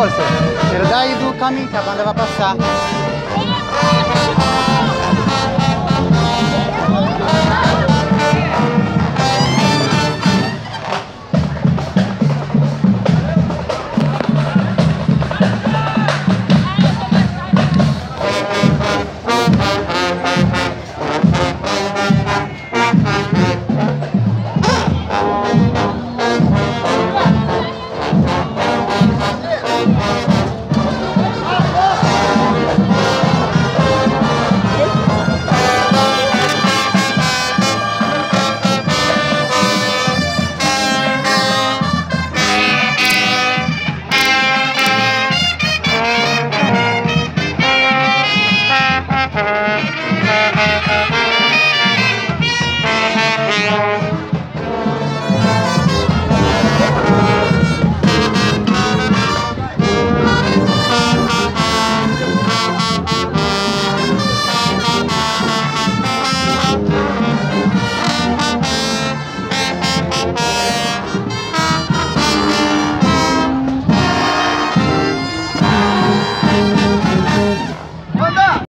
moça, tira daí do caminho que a banda vai passar.